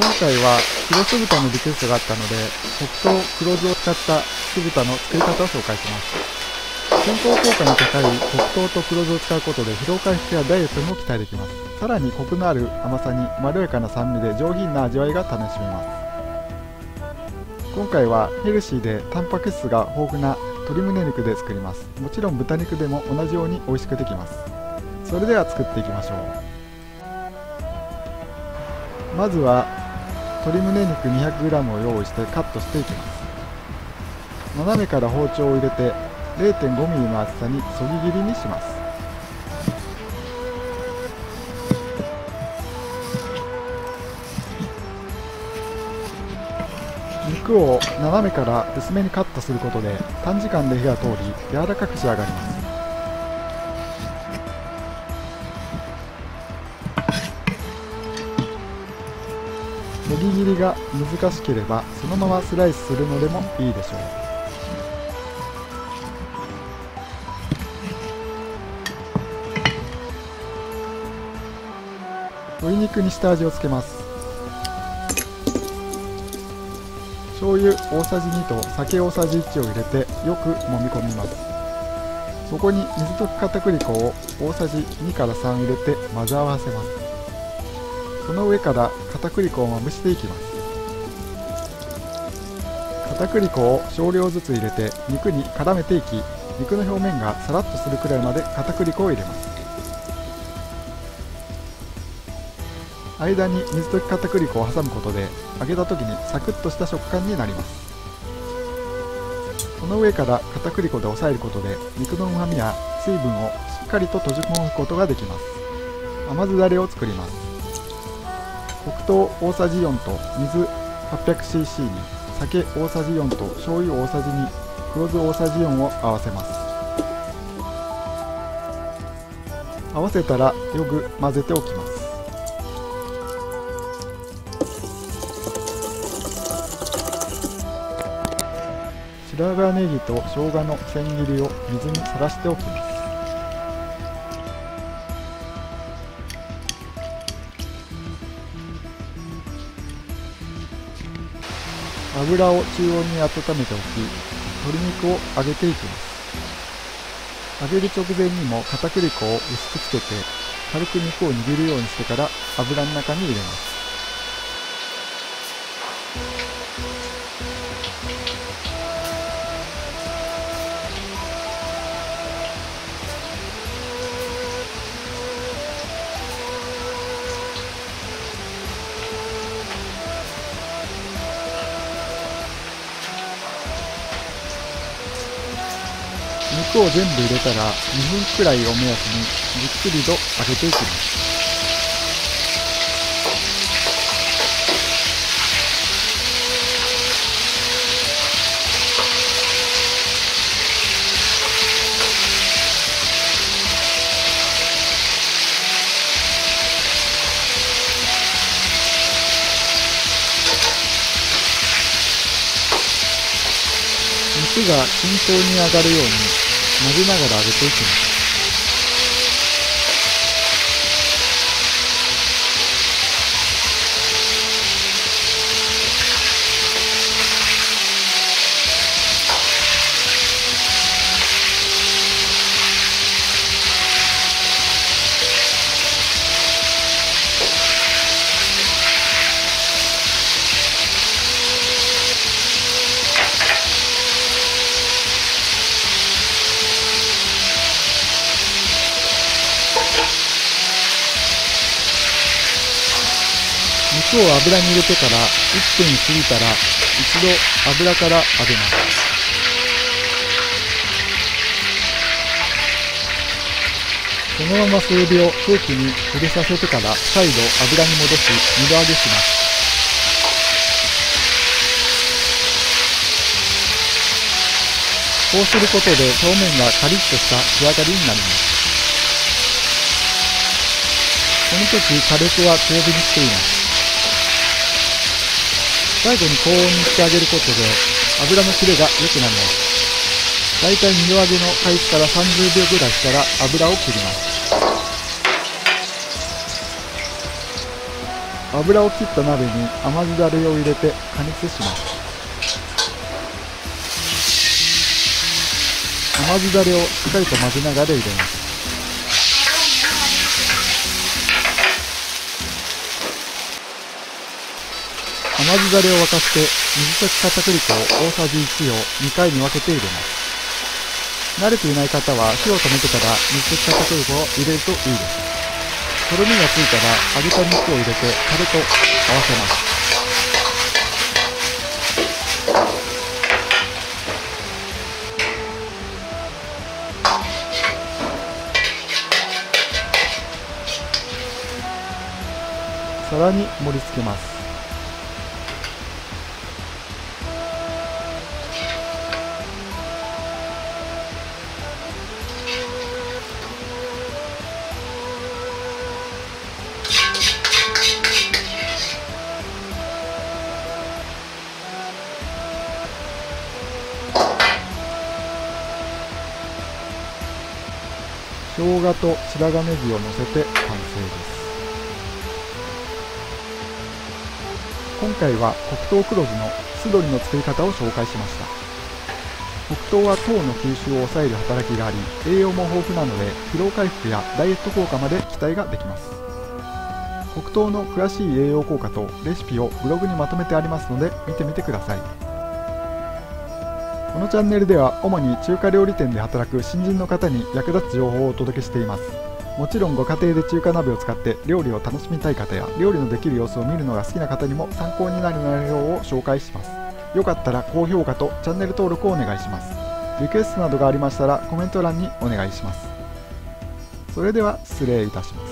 今回は黒酢豚のリクエストがあったので黒糖黒酢を使った酢豚の作り方を紹介します。健康効果の高い黒糖と黒酢を使うことで疲労回復やダイエットにも期待できます。さらにコクのある甘さにまろやかな酸味で上品な味わいが楽しめます。今回はヘルシーでタンパク質が豊富な鶏胸肉で作ります。もちろん豚肉でも同じように美味しくできます。それでは作っていきましょう。まずは鶏胸肉 200g を用意してカットしていきます。斜めから包丁を入れて 0.5mm の厚さにそぎ切りにします。肉を斜めから薄めにカットすることで短時間で火が通り柔らかく仕上がります。そぎ切りが難しければそのままスライスするのでもいいでしょう。鶏肉に下味をつけます。醤油大さじ2と酒大さじ1を入れてよく揉み込みます。そこに水溶き片栗粉を大さじ2から3入れて混ぜ合わせます。その上から片栗粉をまぶしていきます。片栗粉を少量ずつ入れて肉に絡めていき肉の表面がさらっとするくらいまで片栗粉を入れます。間に水溶き片栗粉を挟むことで揚げた時にサクッとした食感になります。その上から片栗粉で押さえることで肉のうまみや水分をしっかりと閉じ込むことができます。甘酢だれを作ります。黒糖大さじ4と水 800cc に酒大さじ4と醤油大さじ2黒酢大さじ4を合わせます。合わせたらよく混ぜておきます。白髪ネギと生姜の千切りを水にさらしておきます。油を中温に温めておき鶏肉を揚げていきます。揚げる直前にも片栗粉を薄くつけて軽く肉を握るようにしてから油の中に入れます。肉を全部入れたら2分くらいを目安にじっくりと揚げていきます肉が均等に上がるように混ぜながら揚げていきます。肉を油に入れてから1分過ぎたら一度油から揚げます。そのまま数秒空気に触れさせてから再度油に戻し二度揚げします。こうすることで表面がカリッとした仕上がりになります。この時火力は強火にしています。最後に高温にしてあげることで油の切れが良くなります。だいたい2度揚げの開始から30秒ぐらいしたら油を切ります。油を切った鍋に甘酢だれを入れて加熱します。甘酢だれをしっかりと混ぜながら入れます。甘酢だれを沸かして水溶き片栗粉を大さじ1を2回に分けて入れます慣れていない方は火を止めてから水溶き片栗粉を入れるといいですとろみがついたら揚げた肉を入れてタレと合わせます皿に盛り付けます。生姜と白髪ネギを乗せて完成です。今回は黒糖黒酢の酢鶏の作り方を紹介しました。黒糖は糖の吸収を抑える働きがあり栄養も豊富なので疲労回復やダイエット効果まで期待ができます。黒糖の詳しい栄養効果とレシピをブログにまとめてありますので見てみてください。このチャンネルでは主に中華料理店で働く新人の方に役立つ情報をお届けしています。もちろんご家庭で中華鍋を使って料理を楽しみたい方や料理のできる様子を見るのが好きな方にも参考になる内容を紹介しますよかったら高評価とチャンネル登録をお願いします。リクエストなどがありましたらコメント欄にお願いします。それでは失礼いたします。